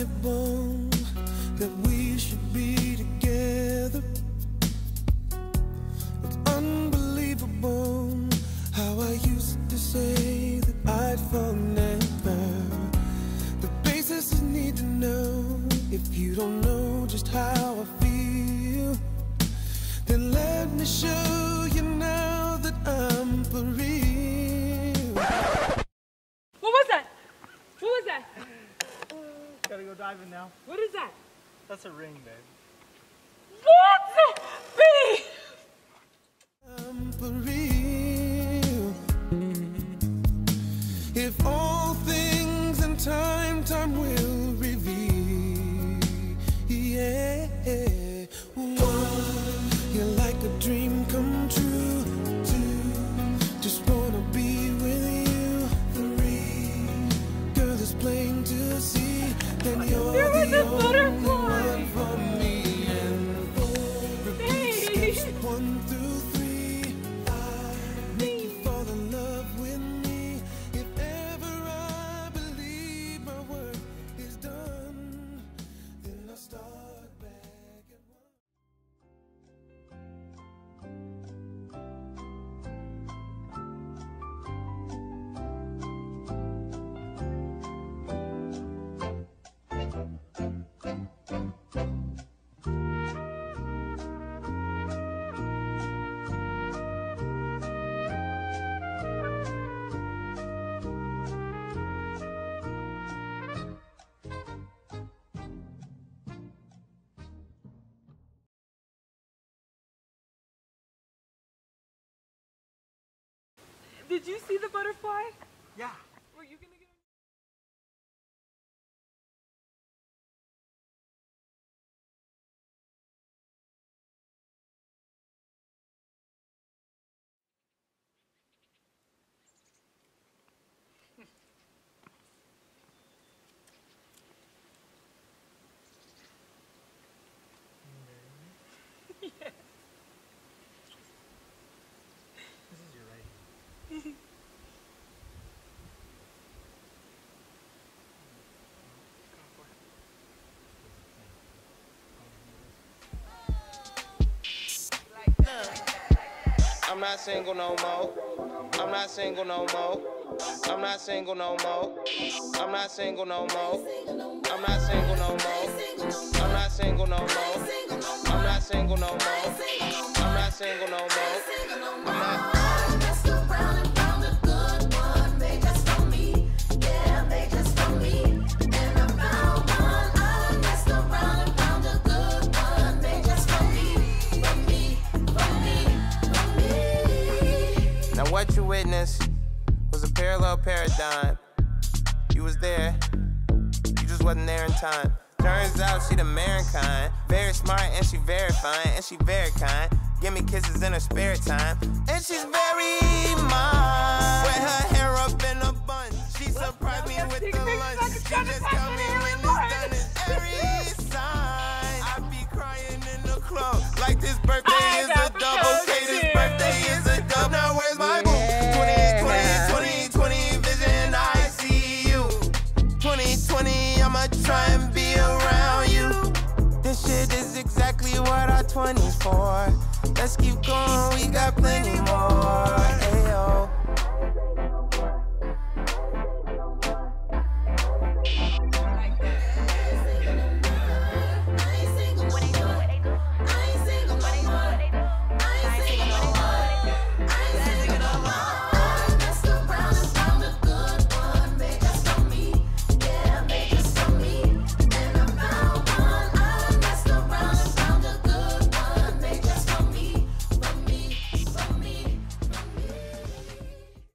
That we should be together. It's unbelievable how I used to say that I'd fall never. That's a ring, babe. What? Benny! One, two. Did you see the butterfly? Yeah. I'm not single no more. I'm not single no more. I'm not single no more. I'm not single no more. I'm not single no more. I'm not single no more. I'm not single no more. I'm not single what was a parallel paradigm. You was there, you just wasn't there in time. Turns out she the mankind, very smart and she very fine and she very kind. Give me kisses in her spare time, and she's very mine. With her hair up in a bun, she surprised me with the lunch. She just tell me when it's done. It's every sign. I be crying in the club like this birthday 2020, I'ma try and be around you. This shit is exactly what our 20s for. Let's keep going, we got plenty